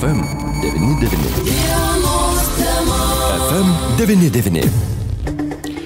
FM99. FM99.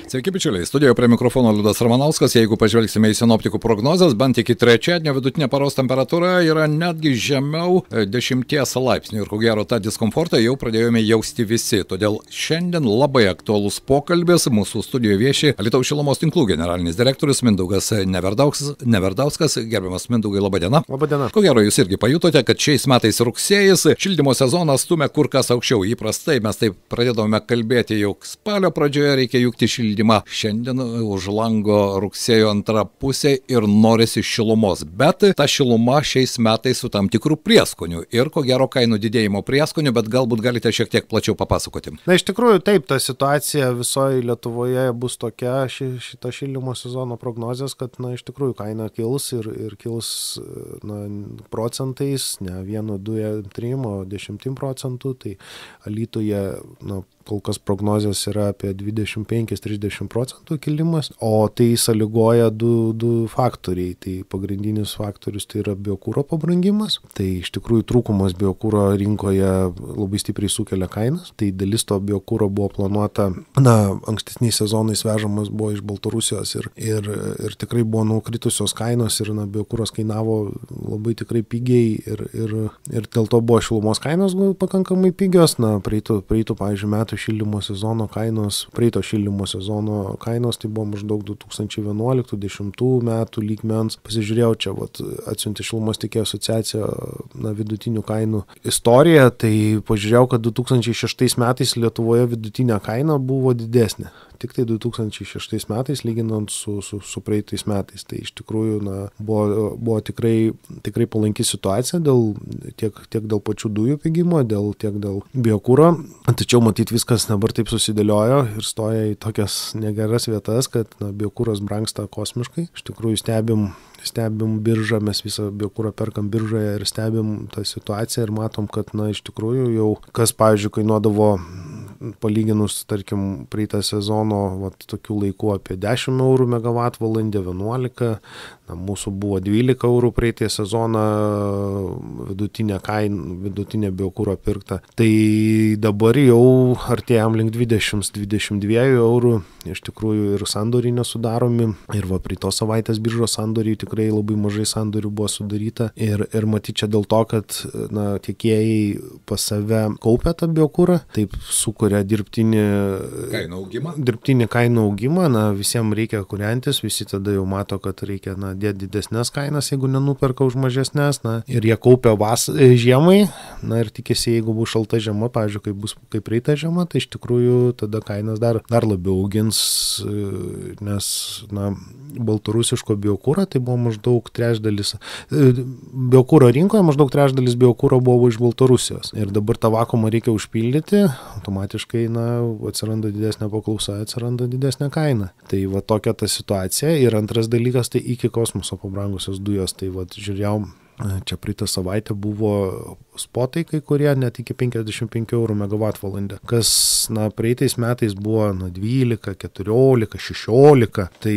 Sveiki, bičiuliai. Studijoje prie mikrofono Liudas Ramanauskas. Jeigu pažvelgsime į sinoptikų prognozes, bent iki trečiadienio vidutinė paros temperatūra yra netgi žemiau 10 laipsnių. Ir ko gero tą diskomfortą jau pradėjome jausti visi. Todėl šiandien labai aktuolus pokalbis. Mūsų studijoje vieši Alitaus šilumos tinklų generalinis direktorius Mindaugas Neverdauskas. Neverdauskas. Gerbiamas Mindaugai, laba diena. Labą dieną. Ko gero jūs irgi pajutote, kad šiais metais rugsėjas šildymo sezonas stumia kur kas aukščiau. Įprastai mes taip pradėdavome kalbėti, jog spalio pradžioje reikia jungti šildymą šildymą. Šiandien už lango rugsėjo antra pusė ir norisi šilumos, bet ta šiluma šiais metais su tam tikrų prieskonių ir ko gero kainų didėjimo prieskonių, bet galbūt galite šiek tiek plačiau papasakoti. Na iš tikrųjų taip, ta situacija visoje Lietuvoje bus tokia ši, šita šildymo sezono prognozijas, kad na iš tikrųjų kaina kils ir, ir kils na, procentais, ne 1, 2, 3, o 10 procentų, tai Alytuje na, kol kas prognozijos yra apie 25-30 procentų kilimas, o tai sąlygoja du, du faktoriai. Tai pagrindinis faktorius tai yra biokūro pabrangimas, tai iš tikrųjų trūkumas biokūro rinkoje labai stipriai sukelia kainas, tai dalis to biokūro buvo planuota, na, ankstesniais sezonais vežamas buvo iš Baltarusijos ir, ir, ir tikrai buvo nukritusios kainos ir, na, biokūros kainavo labai tikrai pigiai ir, ir, ir dėl to buvo šilumos kainos pakankamai pigios, na, praeitų, praeitų pavyzdžiui, metų šildymo sezono kainos, praeito šildymo sezono kainos, tai buvo maždaug 2011-2010 metų lygmens. Pasižiūrėjau čia, vat, atsiuntė šilumos tikėjo asociacija na, vidutinių kainų istoriją, tai pažiūrėjau, kad 2006 metais Lietuvoje vidutinė kaina buvo didesnė tik tai 2006 metais lyginant su, su, su praeitais metais. Tai iš tikrųjų na, buvo, buvo tikrai, tikrai palanki situacija dėl, tiek, tiek dėl pačių dujų pigimo, dėl, tiek dėl biokūro. Tačiau matyt viskas dabar taip susidėliojo ir stoja į tokias negeras vietas, kad na, biokūras brangsta kosmiškai. Iš tikrųjų stebim stebim biržą, mes visą biokūrą perkam biržoje ir stebim tą situaciją ir matom, kad, na, iš tikrųjų jau kas, pavyzdžiui, kainuodavo palyginus, tarkim, praeitą sezono, vat, tokių laikų apie 10 eurų megavatvalandę, 11, na, mūsų buvo 12 eurų praeitą sezoną vidutinė kaina, vidutinė biokūro pirkta. Tai dabar jau artėjom link 20-22 eurų, iš tikrųjų ir sandoriai nesudaromi, ir va, praeitos savaitės biržos sandoriai tikrai labai mažai sandorių buvo sudaryta. Ir, ir matyt čia dėl to, kad na, tiekėjai pas save kaupia tą biokūrą, taip sukuria kuria dirbtinį kainų augimą. Dirbtinį kainų augimą, na, visiems reikia kuriantis, visi tada jau mato, kad reikia, na, dėti didesnės kainas, jeigu nenuperka už mažesnės, na, ir jie kaupia vas žiemai, na, ir tikisi, jeigu bus šalta žiema, pavyzdžiui, kaip bus kaip reita žiema, tai iš tikrųjų tada kainas dar, dar labiau augins, nes, na, baltarusiško biokūro, tai buvo maždaug trečdalis, biokūro rinkoje maždaug trečdalis biokūro buvo iš Baltarusijos. Ir dabar tą vakumą reikia užpildyti, automatiškai na, atsiranda didesnė paklausa, atsiranda didesnė kaina. Tai va tokia ta situacija. Ir antras dalykas, tai iki kosmoso pabrangusios dujos. Tai va žiūrėjom, čia praeitą savaitę buvo spotai kai kurie net iki 55 eurų megavatvalandę, kas, na, praeitais metais buvo, na, 12, 14, 16, tai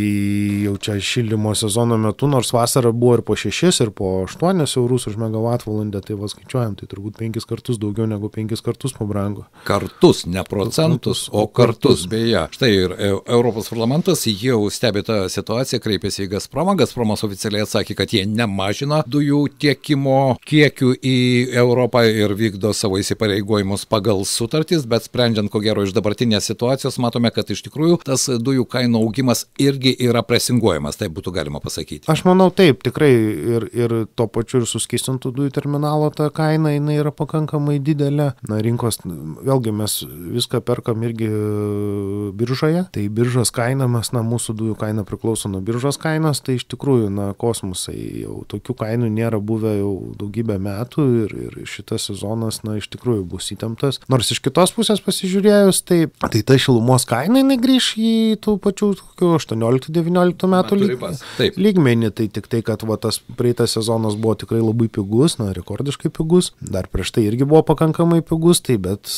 jau čia šildymo sezono metu, nors vasara buvo ir po 6, ir po 8 eurus už megavatvalandę, tai va skaičiuojam, tai turbūt 5 kartus daugiau negu 5 kartus pabrango. Kartus, ne procentus, o kartus, beje. Štai ir e, Europos parlamentas jau stebi tą situaciją, kreipėsi į Gazpromą, Gazpromas oficialiai atsakė, kad jie nemažina dujų tiekimo kiekių į Europą Europą ir vykdo savo įsipareigojimus pagal sutartys, bet sprendžiant ko gero iš dabartinės situacijos, matome, kad iš tikrųjų tas dujų kainų augimas irgi yra presinguojamas, taip būtų galima pasakyti. Aš manau taip, tikrai ir, ir to pačiu ir suskistintų dujų terminalo ta kaina, jinai yra pakankamai didelė. Na, rinkos, vėlgi mes viską perkam irgi biržoje, tai biržos kaina, mes, na, mūsų dujų kaina priklauso nuo biržos kainos, tai iš tikrųjų, na, kosmosai jau tokių kainų nėra buvę jau daugybę metų ir, ir šitas sezonas, na, iš tikrųjų bus įtemptas. Nors iš kitos pusės pasižiūrėjus, tai, tai ta šilumos kaina, jinai grįž į tų pačių 18-19 metų lyg, lygmenį. Tai tik tai, kad va, tas praeitas sezonas buvo tikrai labai pigus, na, rekordiškai pigus. Dar prieš tai irgi buvo pakankamai pigus, tai bet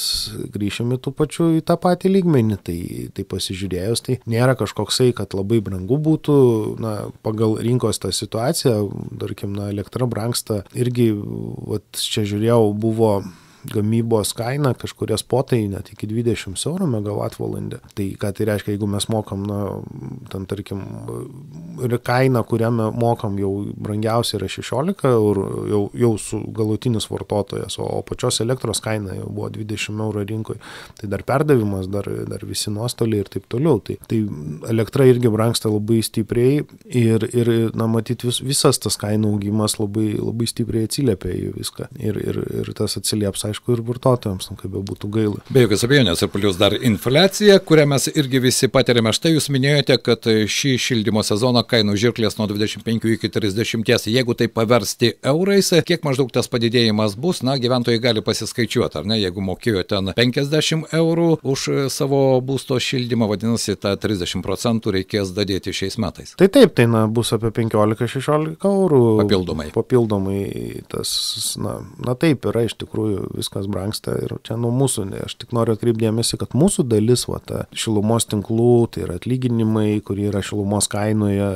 grįšime tų pačių į tą patį lygmenį. Tai, tai pasižiūrėjus, tai nėra kažkoksai, kad labai brangu būtų, na, pagal rinkos tą situaciją, tarkim, na, elektra brangsta irgi, va, čia žiūrėjau, buvo gamybos kaina, kažkurie spotai net iki 20 eurų megavatvalandę. Tai ką tai reiškia, jeigu mes mokam, na, ten tarkim, ir kaina, kurią mokam jau brangiausia yra 16 eurų, jau, jau su galutinis vartotojas, o, o pačios elektros kaina jau buvo 20 eurų rinkoje. Tai dar perdavimas, dar, dar visi nuostoliai ir taip toliau. Tai, tai elektra irgi brangsta labai stipriai ir, ir na, matyti vis, visas tas kainų augimas labai, labai stipriai atsiliepia į viską. Ir, ir, ir tas atsilieps, aišku, ir vartotojams, nu, kaip be būtų gaila. Be jokios abejonės, ir plus dar infliacija, kurią mes irgi visi patiriame. Štai jūs minėjote, kad šį šildymo sezoną kainų žirklės nuo 25 iki 30. Jeigu tai paversti eurais, kiek maždaug tas padidėjimas bus, na, gyventojai gali pasiskaičiuoti, ar ne, jeigu mokėjo ten 50 eurų už savo būsto šildymą, vadinasi, tą 30 procentų reikės dadėti šiais metais. Tai taip, tai na, bus apie 15-16 eurų. Papildomai. Papildomai tas, na, na taip yra, iš tikrųjų viskas brangsta ir čia nuo mūsų, aš tik noriu atkreipdėmėsi, kad mūsų dalis, va, ta šilumos tinklų, tai yra atlyginimai, kurie yra šilumos kainoje,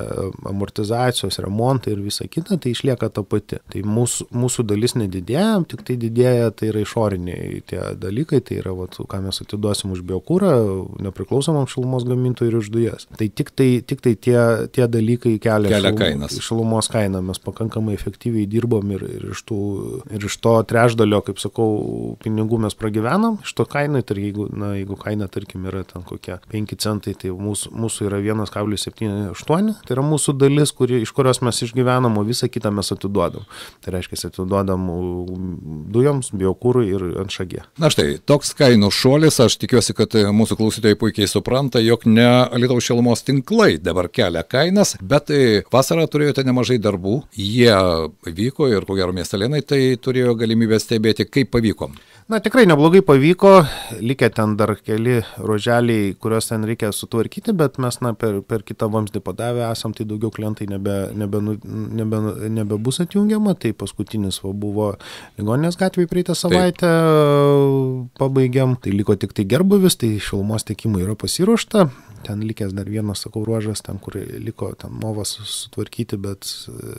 amortizacijos, remontai ir visa kita, tai išlieka ta pati. Tai mūsų, mūsų dalis nedidėja, tik tai didėja, tai yra išoriniai tie dalykai, tai yra, va, ką mes atiduosim už biokūrą, nepriklausomam šilumos gamintojui ir už dujas. Tai tik tai, tik tai tie, tie dalykai kelia, kelia šilum, kainas. šilumos kainą. Mes pakankamai efektyviai dirbom ir, ir, iš, tų, ir iš to trešdalio, kaip sakau, pinigų mes pragyvenam, iš to kainai, tai jeigu, na, jeigu kaina, tarkim, yra ten kokie 5 centai, tai mūsų, mūsų yra 1,78, tai yra mūsų dalis, kuri, iš kurios mes išgyvenam, o visą kitą mes atiduodam. Tai reiškia, atiduodam dujoms, biokūrui ir ant šagė. Na štai, toks kainų šuolis, aš tikiuosi, kad mūsų klausytojai puikiai supranta, jog ne Lietuvos šilumos tinklai dabar kelia kainas, bet vasarą turėjote nemažai darbų, jie vyko ir ko gero miestelėnai tai turėjo galimybę stebėti, kaip pavyko. Na tikrai neblogai pavyko, likę ten dar keli ruoželiai, kuriuos ten reikia sutvarkyti, bet mes na, per, per kitą vamzdį padavę esam, tai daugiau klientai nebe, nebe, nebe, nebebus atjungiama. Tai paskutinis va, buvo Ligoninės gatvėje praeitą savaitę Taip. pabaigiam, tai liko tik tai gerbuvis, tai šilumos tiekimui yra pasiruošta, ten likęs dar vienas, sakau, ruožas, ten, kur liko ten movas sutvarkyti, bet,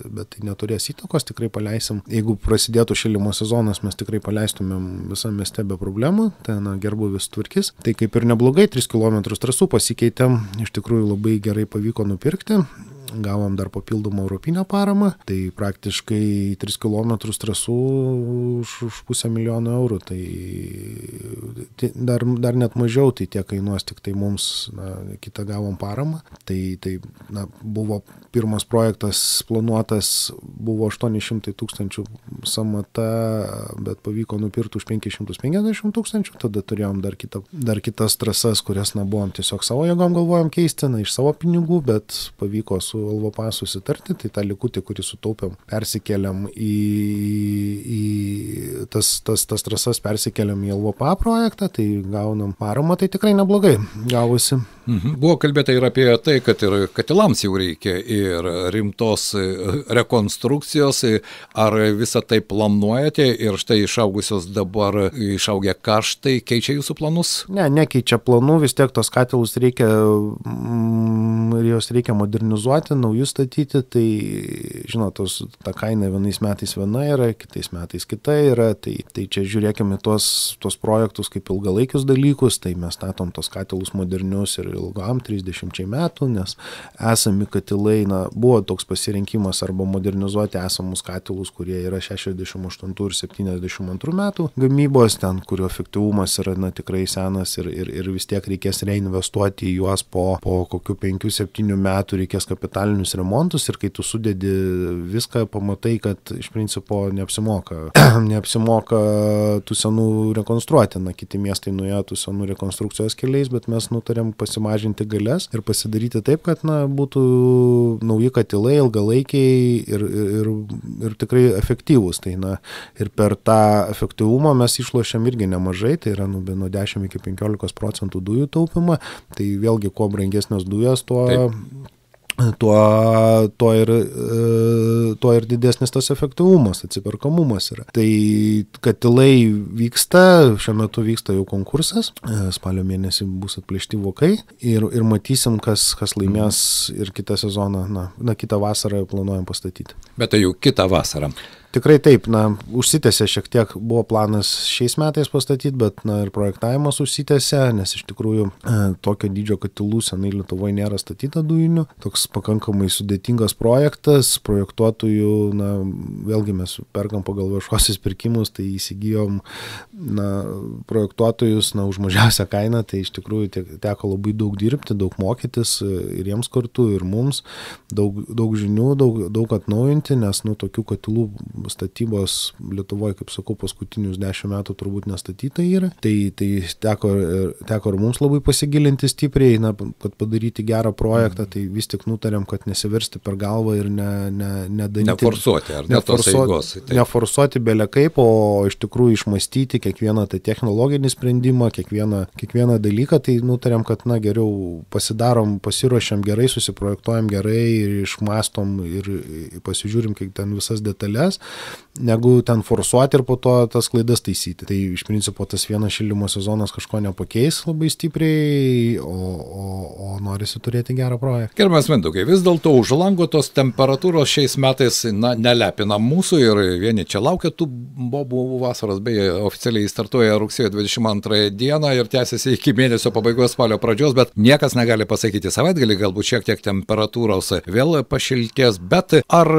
bet tai neturės įtakos, tikrai paleisim. Jeigu prasidėtų šilimo sezonas, mes tikrai paleistumėm visam mieste be problemų, ten gerbuvis tvarkys. Tai kaip ir neblogai, 3 km trasų pasikeitėm, iš tikrųjų labai gerai pavyko nupirkti gavom dar papildomą europinę paramą, tai praktiškai 3 km trasų už, už pusę milijono eurų, tai, tai dar, dar net mažiau, tai tiek kainuos tik tai mums, na, kitą gavom paramą, tai, tai na, buvo pirmas projektas planuotas, buvo 800 tūkstančių samata, bet pavyko nupirkti už 550 tūkstančių, tada turėjom dar, kitą, dar kitas trasas, kurias, na, buvom tiesiog savo jėgom galvojom keisti, na, iš savo pinigų, bet pavyko su su Alvopa susitarti, tai tą likutį, kurį sutaupėm, persikeliam į, į tas, tas, tas trasas, persikeliam į Alvopa projektą, tai gaunam paramą, tai tikrai neblogai gavosi. Mhm. Buvo kalbėta ir apie tai, kad ir katilams jau reikia ir rimtos rekonstrukcijos, ar visą tai planuojate? Ir štai išaugusios dabar išaugę kaštai keičia jūsų planus? Ne, nekeičia planų, vis tiek tos katilus reikia mm, ir jos reikia modernizuoti naujus statyti, tai, žinot, tos, ta kaina vienais metais viena yra, kitais metais kita yra, tai, tai čia žiūrėkime tuos, tuos projektus kaip ilgalaikius dalykus, tai mes statom tos katilus modernius ir ilgam 30 metų, nes esami katilai, na, buvo toks pasirinkimas arba modernizuoti esamus katilus, kurie yra 68 ir 72 metų gamybos, ten, kurio efektyvumas yra, na, tikrai senas ir, ir, ir vis tiek reikės reinvestuoti į juos po, po kokių 5-7 metų reikės kapitalinius remontus ir kai tu sudedi viską, pamatai, kad iš principo neapsimoka, neapsimoka tų senų rekonstruoti. Na, kiti miestai nuėjo tų senų rekonstrukcijos keliais, bet mes nutarėm pasimažinti galės ir pasidaryti taip, kad na, būtų nauji katilai, ilgalaikiai ir, ir, ir tikrai efektyvūs. Tai, na, ir per tą efektyvumą mes išlošiam irgi nemažai, tai yra nu, nuo 10 iki 15 procentų dujų taupimą. Tai vėlgi, kuo brangesnės dujas, tuo Taip tuo, tuo, ir, e, tuo ir didesnis tas efektyvumas, atsiperkamumas yra. Tai katilai vyksta, šiuo metu vyksta jau konkursas, e, spalio mėnesį bus atplėšti vokai ir, ir matysim, kas, kas laimės ir kitą sezoną, na, na kitą vasarą planuojam pastatyti. Bet tai jau kitą vasarą. Tikrai taip, na, užsitęsė šiek tiek, buvo planas šiais metais pastatyti, bet, na, ir projektavimas užsitęsė, nes iš tikrųjų e, tokio dydžio katilų senai Lietuvoje nėra statyta dujinių. Toks pakankamai sudėtingas projektas, projektuotojų, na, vėlgi mes perkam pagal viešuosius pirkimus, tai įsigijom, na, projektuotojus, na, už mažiausią kainą, tai iš tikrųjų teko labai daug dirbti, daug mokytis e, ir jiems kartu, ir mums, daug, daug žinių, daug, daug atnaujinti, nes, nu, tokių katilų statybos Lietuvoje, kaip sakau, paskutinius dešimt metų turbūt nestatyta yra. Tai, tai teko, teko ir mums labai pasigilinti stipriai, na, kad padaryti gerą projektą, tai vis tik nutarėm, kad nesiversti per galvą ir ne, ne, nedaryti. Neforsuoti, ar ne tos eigos. Tai. Neforsuoti belė kaip, o iš tikrųjų išmastyti kiekvieną tą technologinį sprendimą, kiekvieną, kiekvieną dalyką, tai nutarėm, kad, na, geriau pasidarom, pasiruošiam gerai, susiprojektuojam gerai ir išmastom ir pasižiūrim, kiek ten visas detalės, negu ten forsuoti ir po to tas klaidas taisyti. Tai iš principo tas vienas šildymo sezonas kažko nepakeis labai stipriai, o, norisi turėti gerą projektą. Gerbiamas Mindukai, vis dėlto už lango tos temperatūros šiais metais na, nelepina mūsų ir vieni čia laukia tų bobų vasaros, beje, oficialiai startuoja rugsėjo 22 dieną ir tęsiasi iki mėnesio pabaigos spalio pradžios, bet niekas negali pasakyti savaitgalį, galbūt šiek tiek temperatūros vėl pašilties, bet ar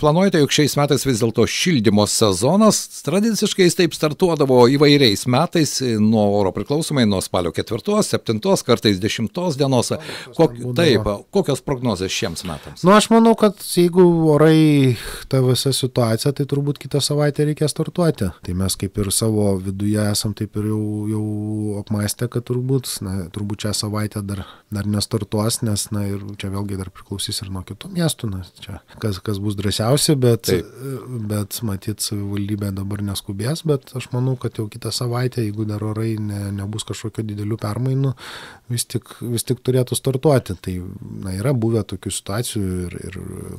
planuojate, jog šiais metais vis dėlto šildymo sezonas tradiciškai jis taip startuodavo įvairiais metais nuo oro priklausomai nuo spalio 4, 7, kartais 10 dienos. Kok, taip, kokios prognozijos šiems metams? Na, nu, aš manau, kad jeigu orai ta visa situacija, tai turbūt kitą savaitę reikia startuoti. Tai mes kaip ir savo viduje esam taip ir jau, jau apmastę, kad turbūt, na, turbūt šią savaitę dar, dar nestartuos, nes, na, ir čia vėlgi dar priklausys ir nuo kitų miestų, na, čia kas, kas bus drąsiausi, bet, taip bet matyt savivaldybė dabar neskubės, bet aš manau, kad jau kitą savaitę, jeigu dar orai ne, nebus kažkokio didelių permainų, vis tik, vis tik turėtų startuoti. Tai na, yra buvę tokių situacijų ir, ir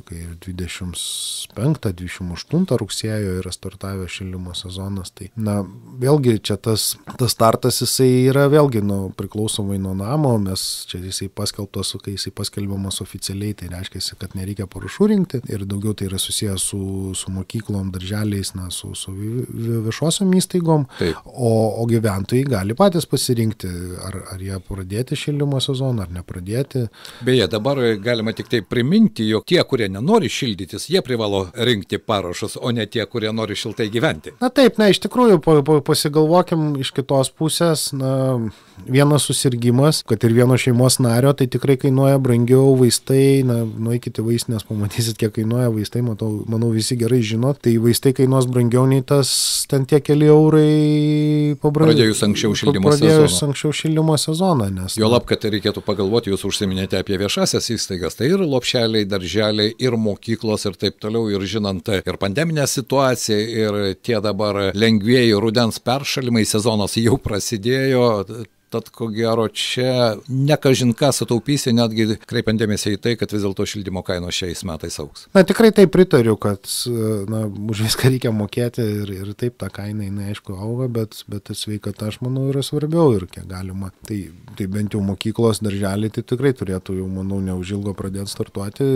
kai 25-28 rugsėjo yra startavę šildymo sezonas, tai na, vėlgi čia tas, tas startas jisai yra vėlgi nu, priklausomai nuo namo, mes čia jisai paskelbtas, kai jisai paskelbiamas oficialiai, tai reiškia, kad nereikia parašų rinkti ir daugiau tai yra susijęs su, su mokyklom, darželiais, na, su, su viešosiom įstaigom, Taip. o, o gyventojai gali patys pasirinkti, ar, ar jie pradėti šildymo sezoną, ar nepradėti. Beje, dabar galima tik tai priminti, jog tie, kurie nenori šildytis, jie privalo rinkti parašus, o ne tie, kurie nori šiltai gyventi. Na taip, na iš tikrųjų, pa, pa, pasigalvokim iš kitos pusės, na, vienas susirgymas, kad ir vieno šeimos nario, tai tikrai kainuoja brangiau vaistai, na, nueikite vaistinės, pamatysit, kiek kainuoja vaistai, matau, manau, visi gerai žinot, tai vaistai kainuos brangiau nei tas ten tie keli eurai pabrangiau. Pradėjus anksčiau šildymo sezoną. Pradėjus anksčiau šildymo sezoną, nes. Jo lab, kad reikėtų pagalvoti, jūs užsiminėte apie viešasias įstaigas, tai ir lopšeliai, darželiai, ir mokyklos ir taip toliau, ir žinant ir pandeminę situaciją, ir tie dabar lengvieji rudens peršalimai, sezonas jau prasidėjo, Tad ko gero čia nekažin ką sutaupysi, netgi kreipiant dėmesį į tai, kad vis dėlto šildymo kainos šiais metais auks. Na tikrai taip pritariu, kad na, už viską reikia mokėti ir, ir taip ta kaina, jinai aišku auga, bet, bet sveikata, aš manau, yra svarbiau ir kiek galima. Tai, tai bent jau mokyklos darželį, tai tikrai turėtų jau, manau, neužilgo pradėti startuoti.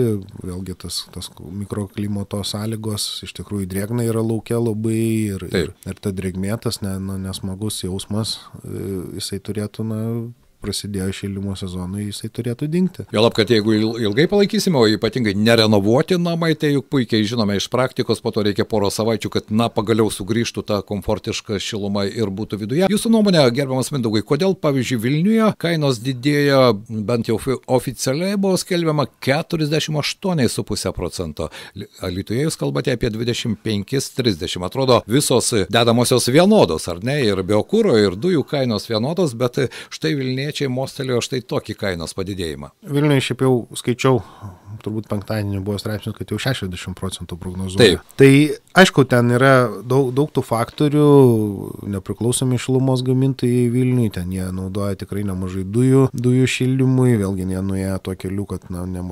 Vėlgi tas, tas mikroklimato sąlygos iš tikrųjų drėgna yra laukia labai ir, taip. ir, ir ta drėgmėtas, ne, nu, nesmagus jausmas, e, jisai turėtų turėtų na prasidėjo šildymo sezonui, jisai turėtų dingti. Jolab, kad jeigu ilgai palaikysime, o ypatingai nerenovuoti namai, tai juk puikiai žinome iš praktikos, po to reikia poro savaičių, kad, na, pagaliau sugrįžtų ta komfortiška šiluma ir būtų viduje. Jūsų nuomonė, gerbiamas Mindaugai, kodėl, pavyzdžiui, Vilniuje kainos didėjo, bent jau oficialiai buvo skelbiama 48,5 procento. Lietuvoje jūs kalbate apie 25-30. Atrodo, visos dedamosios vienodos, ar ne? Ir biokūro, ir dujų kainos vienodos, bet štai Vilniuje vilniečiai mostelėjo štai tokį kainos padidėjimą. Vilniuje šiaip jau skaičiau turbūt penktadienį buvo straipsnis, kad jau 60 procentų prognozuoja. Taip. Tai aišku, ten yra daug, daug tų faktorių, nepriklausomi šilumos gamintojai Vilniui, ten jie naudoja tikrai nemažai dujų, dujų šildymui, vėlgi jie nuėjo to keliu, kad na, ne,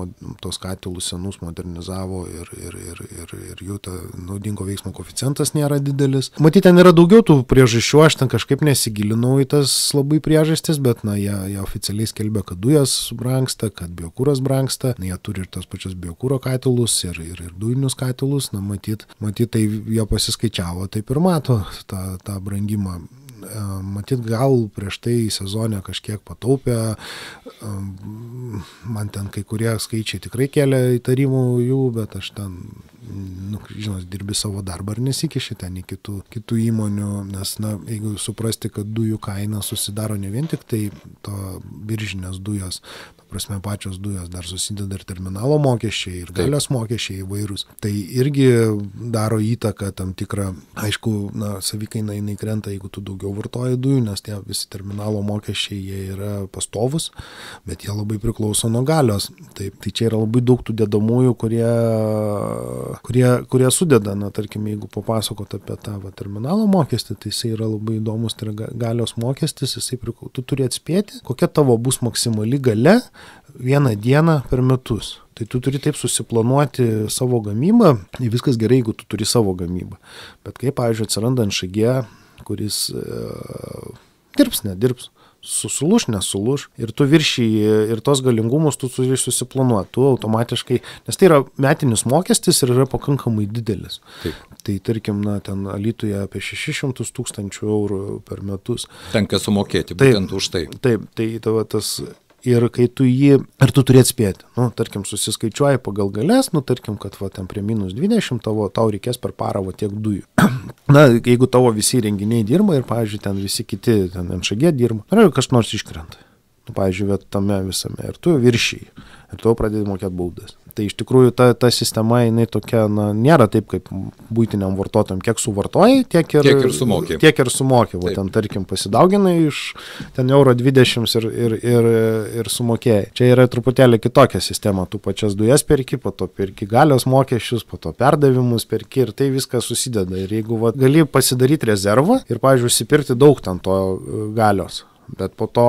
tos katilus senus modernizavo ir, ir, ir, ir, ir jų ta naudingo veiksmo koficijantas nėra didelis. Matyt, ten yra daugiau tų priežasčių, aš ten kažkaip nesigilinau į tas labai priežastis, bet na, jie, jie oficialiai skelbia, kad dujas brangsta, kad biokūras brangsta, na, jie turi ir tas tos pačios biokūro katilus ir, ir, ir dujinius katilus, na matyt, matyt tai jie pasiskaičiavo, taip ir mato tą, tą brangimą. Matyt, gal prieš tai sezonę kažkiek pataupė, man ten kai kurie skaičiai tikrai kelia įtarimų jų, bet aš ten nu, žinot, dirbi savo darbą ir nesikiši ten į kitų, kitų įmonių, nes, na, jeigu suprasti, kad dujų kaina susidaro ne vien tik tai to biržinės dujos, prasme pačios dujos dar susideda ir terminalo mokesčiai, ir galios mokesčiai įvairūs. Tai irgi daro įtaką tam tikrą, aišku, na, savikaina jinai krenta, jeigu tu daugiau vartoji dujų, nes tie visi terminalo mokesčiai jie yra pastovus, bet jie labai priklauso nuo galios. Taip, tai čia yra labai daug tų dedamųjų, kurie, kurie, kurie sudeda, na, tarkim, jeigu papasakot apie tą va, terminalo mokestį, tai jisai yra labai įdomus, tai yra galios mokestis, jisai priklauso, tu turi atspėti, kokia tavo bus maksimali gale vieną dieną per metus. Tai tu turi taip susiplanuoti savo gamybą, viskas gerai, jeigu tu turi savo gamybą. Bet kaip, pavyzdžiui, atsiranda NŠG, kuris e, dirbs, nedirbs, susulūš, nesulūš ir tu viršyji ir tos galingumus tu turi susiplanuoti, tu automatiškai, nes tai yra metinis mokestis ir yra pakankamai didelis. Taip. Tai tarkim, na, ten Alytuje apie 600 tūkstančių eurų per metus. Tenka sumokėti būtent taip, už tai. Taip, tai tavo tas ir kai tu jį, ir tu turi atspėti, nu, tarkim, susiskaičiuoji pagal galės, nu, tarkim, kad va, ten prie minus 20 tavo, tau reikės per parą va tiek dujų. Na, jeigu tavo visi renginiai dirba ir, pavyzdžiui, ten visi kiti, ten NŠG dirba, ar kas nors iškrenta. Nu, pavyzdžiui, tame visame ir tu viršyji, ir tu pradedi mokėti baudas. Tai iš tikrųjų ta, ta sistema, jinai tokia, na, nėra taip, kaip būtiniam vartotojam, kiek suvartojai, tiek ir, tiek ir sumokė. Tiek ir sumokė, o ten, tarkim, pasidauginai iš ten euro 20 ir, ir, ir, ir sumokėjai. Čia yra truputėlį kitokia sistema, tu pačias dujas perki, po to perki galios mokesčius, po to perdavimus perki ir tai viskas susideda. Ir jeigu va, gali pasidaryti rezervą ir, pavyzdžiui, užsipirkti daug ten to e, galios, Bet po to,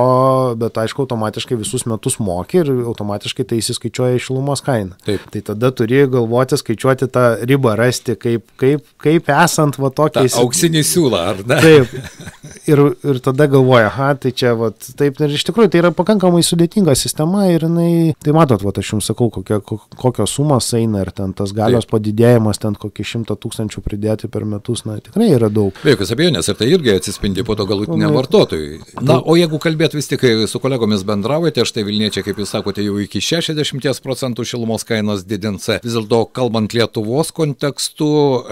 bet aišku, automatiškai visus metus moki ir automatiškai tai įsiskaičiuoja šilumos kainą. Taip. Tai tada turi galvoti, skaičiuoti tą ribą, rasti, kaip, kaip, kaip esant va tokiais. Ta auksinį siūlą, ar ne? Taip. Ir, ir tada galvoja, aha, tai čia, va, taip, ir iš tikrųjų tai yra pakankamai sudėtinga sistema ir jinai, tai matot, va, aš jums sakau, kokia, kokios sumos eina ir ten tas galios taip. padidėjimas, ten kokį šimtą tūkstančių pridėti per metus, na, tikrai yra daug. Be jokios abejonės, ir tai irgi atsispindi po to galutiniam vartotojui. Na, o jeigu kalbėt vis tik su kolegomis bendraujate, štai Vilniečiai, kaip jūs sakote, jau iki 60 procentų šilumos kainos didins. Vis dėlto, kalbant Lietuvos kontekstu,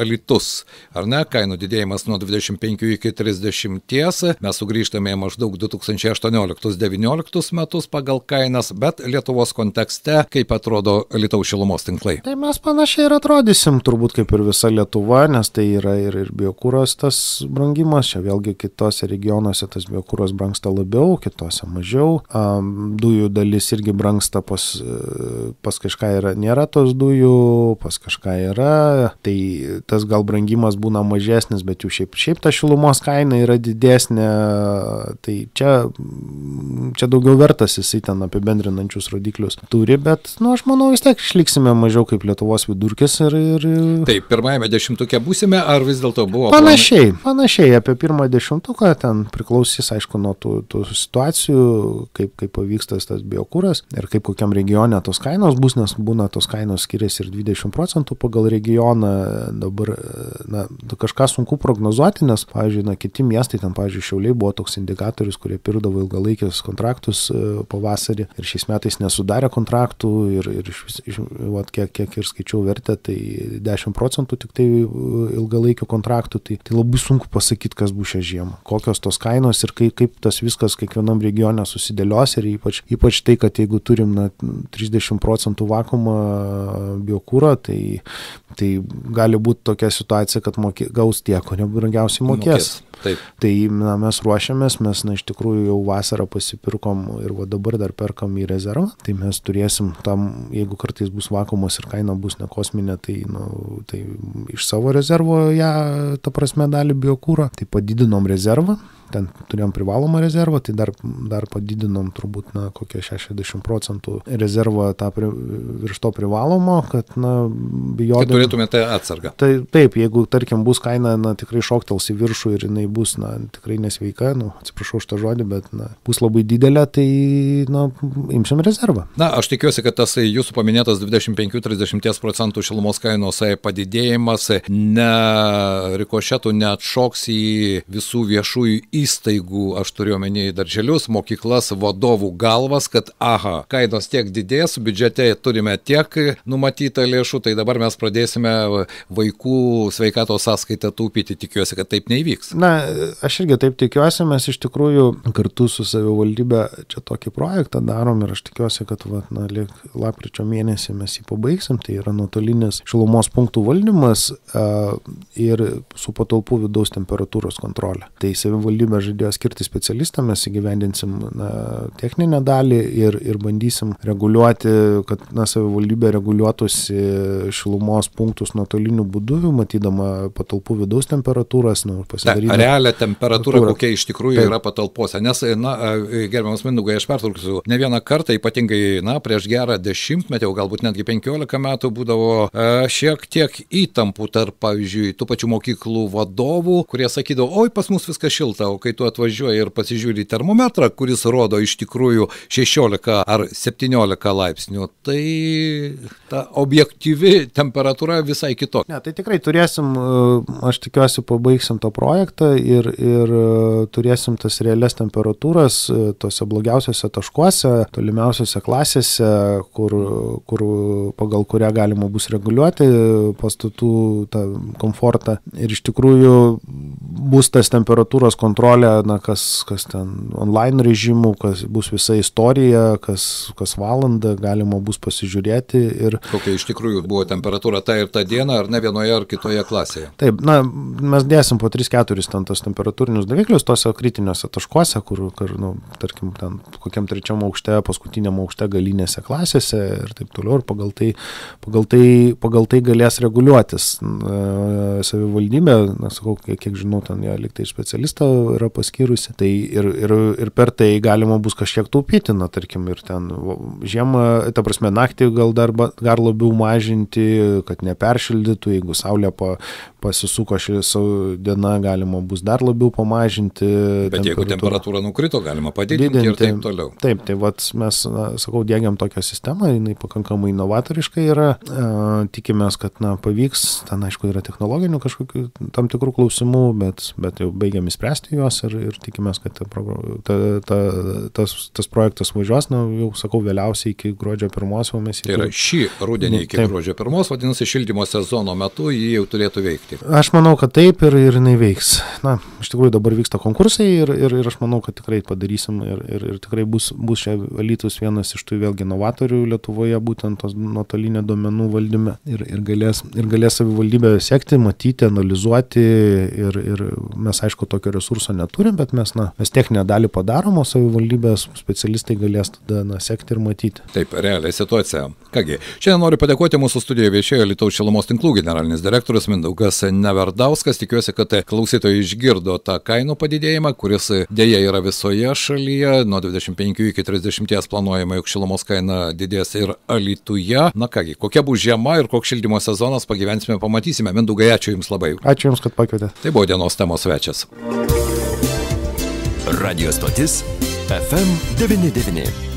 Litus, ar ne, kainų didėjimas nuo 25 iki 30, mes sugrįžtame maždaug 2018-2019 metus pagal kainas, bet Lietuvos kontekste, kaip atrodo Lietuvos šilumos tinklai. Tai mes panašiai ir atrodysim, turbūt kaip ir visa Lietuva, nes tai yra ir, ir biokūros tas brangimas, čia vėlgi kitose regionuose tas biokūros brangsta labiau, kitose mažiau. Dujų dalis irgi brangsta, pas, pas kažką yra, nėra tos dujų, pas kažką yra. Tai tas gal brangimas būna mažesnis, bet jų šiaip, šiaip ta šilumos kaina yra didesnė. Tai čia, čia daugiau vertas jisai ten apibendrinančius rodiklius turi, bet, nu, aš manau, vis tiek išliksime mažiau kaip Lietuvos vidurkis. Ir, ir... Taip, pirmajame dešimtuke būsime, ar vis dėlto buvo? Panašiai, panašiai, apie pirmą dešimtuką ten priklausys, aišku, nuo tų tų situacijų, kaip, kaip pavyksta tas biokūras ir kaip kokiam regione tos kainos bus, nes būna tos kainos skiriasi ir 20 procentų pagal regioną. Dabar na, kažką sunku prognozuoti, nes, pavyzdžiui, na, kiti miestai, ten, pavyzdžiui, Šiauliai buvo toks indikatorius, kurie pirdavo ilgalaikius kontraktus e, pavasarį ir šiais metais nesudarė kontraktų ir, ir iš, vat, kiek, kiek ir skaičiau vertę, tai 10 procentų tik tai e, ilgalaikių kontraktų, tai, tai labai sunku pasakyti, kas bus šią žiemą, kokios tos kainos ir kaip, kaip tas viskas kiekvienam regione susidėlios ir ypač, ypač tai, kad jeigu turim na, 30 procentų vakumą biokūro, tai, tai gali būti tokia situacija, kad mokė, gaus tie, kurie brangiausiai mokės. mokės. Taip. Tai na, mes ruošiamės, mes na, iš tikrųjų jau vasarą pasipirkom ir va dabar dar perkam į rezervą, tai mes turėsim tam, jeigu kartais bus vakumas ir kaina bus nekosminė, tai, nu, tai iš savo rezervo ją, ta prasme, dalį biokūro, tai padidinom rezervą, ten turėjom privalomą rezervą, tai dar, dar padidinom turbūt, na, kokie 60 procentų rezervą tą pri, virš to privalomo, kad, na, bijodami. Kad turėtumėte atsargą. Tai taip, jeigu, tarkim, bus kaina, na, tikrai šoktels į viršų ir jinai bus, na, tikrai nesveika, nu, atsiprašau už tą žodį, bet, na, bus labai didelė, tai, na, imsim rezervą. Na, aš tikiuosi, kad tas jūsų paminėtas 25-30 procentų šilumos kainos padidėjimas ne rikošetų neatšoks į visų viešųjų įstaigų, aš turiu omeny darželius, mokyklas, vadovų galvas, kad aha, kainos tiek didės, biudžete turime tiek numatytą lėšų, tai dabar mes pradėsime vaikų sveikatos sąskaitą taupyti. Tikiuosi, kad taip neįvyks. Na, aš irgi taip tikiuosi, mes iš tikrųjų kartu su savivaldybė čia tokį projektą darom ir aš tikiuosi, kad va, na, lapkričio mėnesį mes jį pabaigsim. Tai yra nuotolinis šilumos punktų valdymas a, ir su patalpų vidaus temperatūros kontrolė. Tai savivaldybė žadėjo skirti specialistą, mes įgyvendinsim na, techninę dalį ir, ir bandysim reguliuoti, kad na, savivaldybė reguliuotųsi šilumos punktus nuotoliniu būdu, matydama patalpų vidaus temperatūras, nu, pasidaryti. Realią temperatūrą, kokia iš tikrųjų Taip. yra patalpose. Nes, na, gerbiamas Mindaugai, aš pertrauksiu, ne vieną kartą, ypatingai, na, prieš gerą dešimtmetį, o galbūt netgi penkiolika metų būdavo e, šiek tiek įtampų tarp, pavyzdžiui, tų pačių mokyklų vadovų, kurie sakydavo, oi, pas mus viskas šilta, o kai tu atvažiuoji ir pasižiūri termometrą, kuris rodo iš tikrųjų 16 ar 17 laipsnių, tai ta objektyvi temperatūra visai kitokia. Ne, tai tikrai turėsim, e, aš tikiuosi, pabaigsim to projektą ir, ir e, turėsim tas realias temperatūras tose blogiausiose taškuose, tolimiausiose klasėse, kur, kur pagal kurią galima bus reguliuoti pastatų tą komfortą. Ir iš tikrųjų bus tas temperatūros kontrolė, na, kas, kas ten online režimų, kas bus visa istorija, kas, kas valandą galima bus pasižiūrėti. Ir... Kokia iš tikrųjų buvo temperatūra tą ir tą dieną, ar ne vienoje ar kitoje klasėje? Taip, na, mes dėsim po 3-4 ten tos temperatūrinius daviklius tose kritiniuose taškuose, kur, kur nu, tarkim, ten kokiam trečiam aukšte, paskutiniam aukšte galinėse klasėse ir taip toliau. Ir pagal tai, pagal tai, pagal tai galės reguliuotis savivaldybė, na, sakau, kiek, kiek žinau, ten ją liktai specialistą yra paskyrusi. Tai ir, ir, ir per tai galima bus kažkiek taupyti, na, tarkim, ir ten žiemą, ta prasme, naktį gal dar, dar labiau mažinti, kad neperšildytų, jeigu saulė pa, pasisuko ši diena, galima bus dar labiau pamažinti. Bet jeigu temperatūra nukrito, galima padidinti didinti, ir taip toliau. Taip, tai vat, mes, na, sakau, dėgiam tokią sistemą, jinai pakankamai inovatoriška yra, e, tikimės, kad na, pavyks, ten aišku yra technologinių kažkokių tam tikrų klausimų, bet, bet jau baigiam įspręsti juos ir, ir tikimės, kad ta, ta, ta, tas, tas projektas važiuos, na, jau sakau, vėliausiai iki gruodžio pirmos mes jį. Tai yra šį rudenį iki taip. gruodžio pirmos, vadinasi, šildymo sezono metu jį jau turėtų veikti. Aš manau, kad taip ir, ir jinai veiks. Na, iš tikrųjų dabar vyksta konkursai ir, ir, ir aš manau, kad tikrai padarysim ir, ir, ir tikrai bus, bus čia Alytus vienas iš tų vėlgi inovatorių Lietuvoje, būtent tos nuotolinė duomenų valdyme. Ir, ir, galės, ir galės savivaldybė sekti, matyti, analizuoti ir, ir mes aišku tokio resurso neturim, bet mes, na, mes techninę dalį padarom, o savivaldybės specialistai galės tada na, sekti ir matyti. Taip, realiai situacija. Kągi, šiandien noriu padėkoti mūsų studijoje viešėjo Lietuvos šilumos tinklų generalinis direktorius Mindaugas Neverdauskas. Tikiuosi, kad klausytojai išgirdo tą kainų padidėjimą, kuris dėja yra visoje šalyje. Nuo 25 iki 30 planuojama, jog šilumos kaina didės ir Alituje. Na kągi, kokia bus žiema ir koks šildymo sezonas, pagyvensime, pamatysime. Mindaugai, ačiū Jums labai. Ačiū Jums, kad pakvietėte. Tai buvo dienos temos svečias. Radio stotis FM99.